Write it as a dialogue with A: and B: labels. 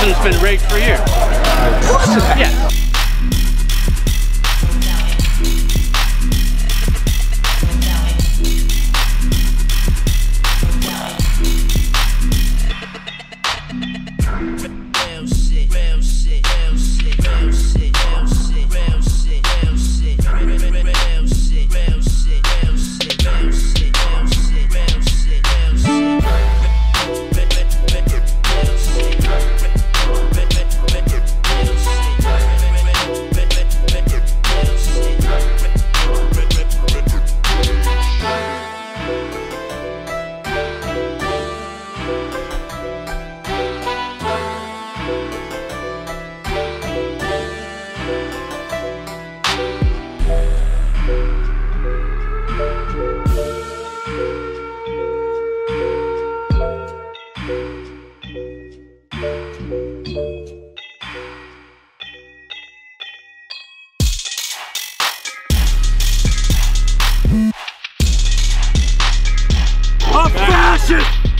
A: System's been rigged for years. Yeah.
B: A fascist!